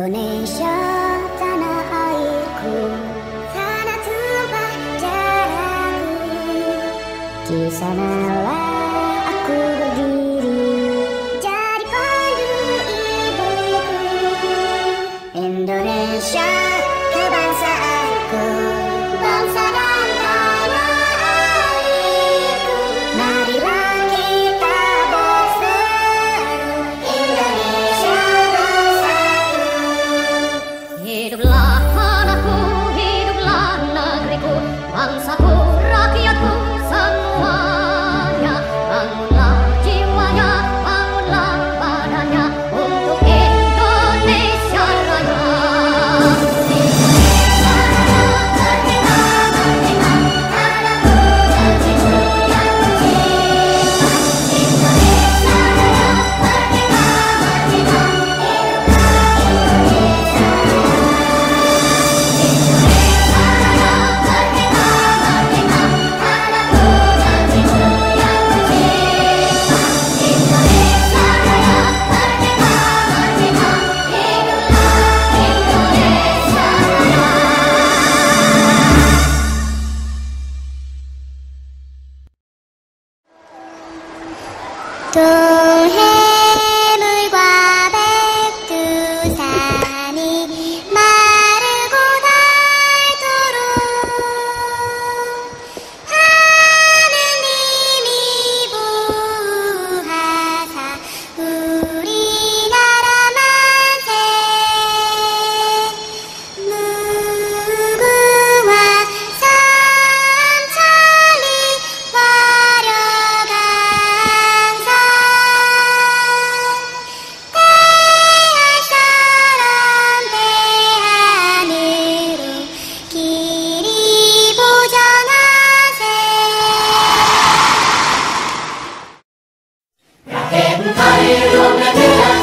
Indonesia tanah airku Tanah tumpah darahku Di sanalah 的。Hare Rama